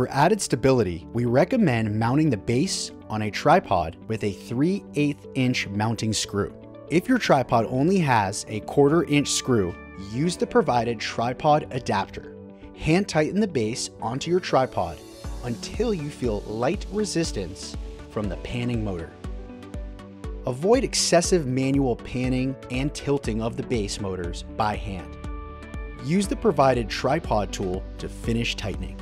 For added stability, we recommend mounting the base on a tripod with a 3 8 inch mounting screw. If your tripod only has a quarter inch screw, use the provided tripod adapter. Hand tighten the base onto your tripod until you feel light resistance from the panning motor. Avoid excessive manual panning and tilting of the base motors by hand. Use the provided tripod tool to finish tightening.